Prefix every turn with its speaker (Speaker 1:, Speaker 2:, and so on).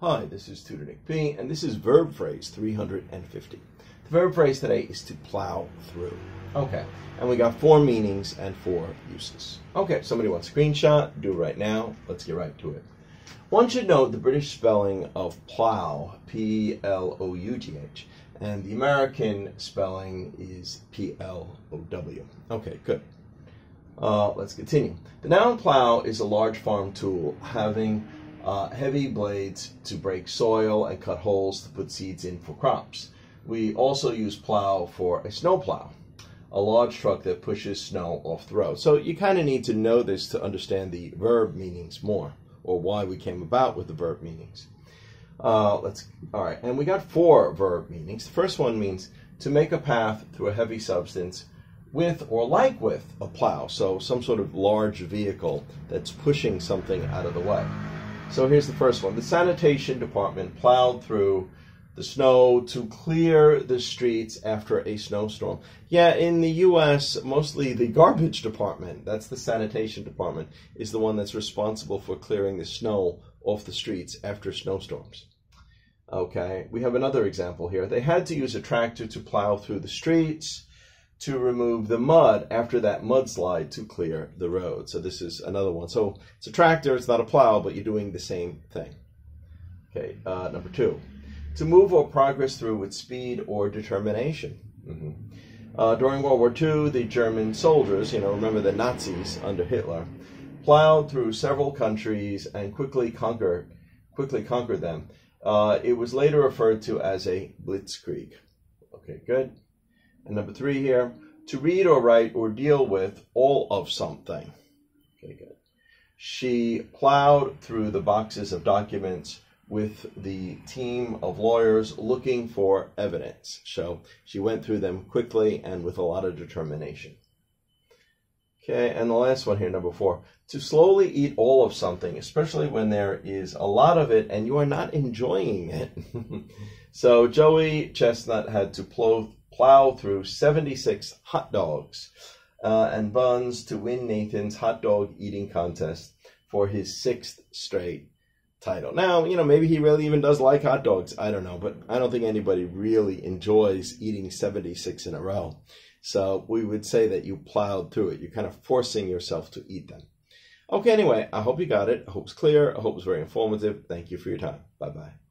Speaker 1: Hi, this is Tutor Nick P, and this is verb phrase 350. The verb phrase today is to plow through. Okay, and we got four meanings and four uses. Okay, somebody wants a screenshot, do it right now. Let's get right to it. One should note the British spelling of plow, P L O U G H, and the American spelling is P L O W. Okay, good. Uh, let's continue. The noun plow is a large farm tool having uh, heavy blades to break soil and cut holes to put seeds in for crops. We also use plow for a snow plow, a large truck that pushes snow off the road. So you kind of need to know this to understand the verb meanings more, or why we came about with the verb meanings. Uh, let's all right, and we got four verb meanings. The first one means to make a path through a heavy substance with or like with a plow, so some sort of large vehicle that's pushing something out of the way. So here's the first one. The sanitation department plowed through the snow to clear the streets after a snowstorm. Yeah, in the US, mostly the garbage department, that's the sanitation department, is the one that's responsible for clearing the snow off the streets after snowstorms. Okay, we have another example here. They had to use a tractor to plow through the streets to remove the mud after that mudslide to clear the road. So this is another one. So it's a tractor, it's not a plow, but you're doing the same thing. Okay, uh, number two, to move or progress through with speed or determination. Mm-hmm. Uh, during World War II, the German soldiers, you know, remember the Nazis under Hitler, plowed through several countries and quickly conquered, quickly conquered them. Uh, it was later referred to as a blitzkrieg. Okay, good. And number three here, to read or write or deal with all of something. Okay, good. She plowed through the boxes of documents with the team of lawyers looking for evidence. So she went through them quickly and with a lot of determination. Okay, and the last one here, number four, to slowly eat all of something, especially when there is a lot of it and you are not enjoying it. so Joey Chestnut had to plow, plow through 76 hot dogs uh, and buns to win Nathan's hot dog eating contest for his sixth straight title. Now, you know, maybe he really even does like hot dogs. I don't know, but I don't think anybody really enjoys eating 76 in a row. So we would say that you plowed through it. You're kind of forcing yourself to eat them. Okay, anyway, I hope you got it. I hope it's clear. I hope it's very informative. Thank you for your time. Bye bye.